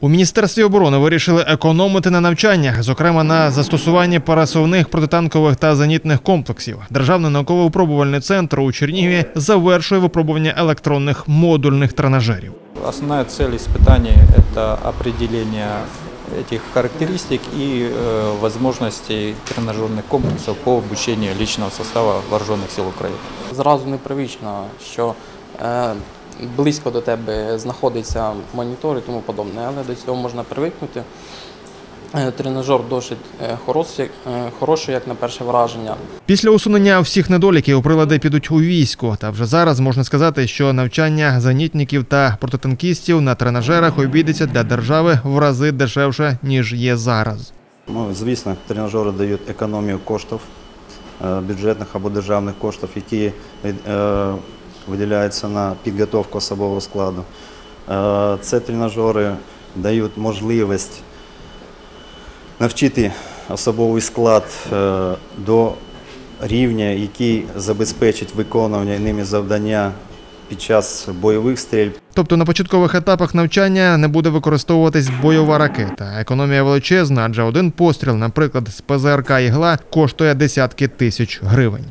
У міністерстві оборони вирішили економити на навчаннях, зокрема на застосуванні пересувних протитанкових та зенітних комплексів. Державний науково-випробувальний центр у Чернігові завершує випробування електронних модульних тренажерів. Основная цель испытаний – это определение этих характеристик и э, возможностей тренажерных комплексов по обучению личного состава Вооруженных сил Украины. Зразу непривично, що е, близько до тебе знаходиться монітор і тому подобне, але до цього можна привикнути. Е, Тренажер досить е, хороший, е, як на перше враження. Після усунення всіх недоліків прилади підуть у військо. Та вже зараз можна сказати, що навчання зенітників та протитанкістів на тренажерах обійдеться для держави в рази дешевше ніж є зараз. Ну, звісно, тренажери дають економію коштів бюджетних або державних коштів, які виділяються на підготовку особового складу. Е, Це тренажери дають можливість навчити особовий склад е, до рівня, який забезпечить виконування ними завдання під час бойових стрільб. Тобто на початкових етапах навчання не буде використовуватись бойова ракета. Економія величезна, адже один постріл, наприклад, з ПЗРК ігла коштує десятки тисяч гривень.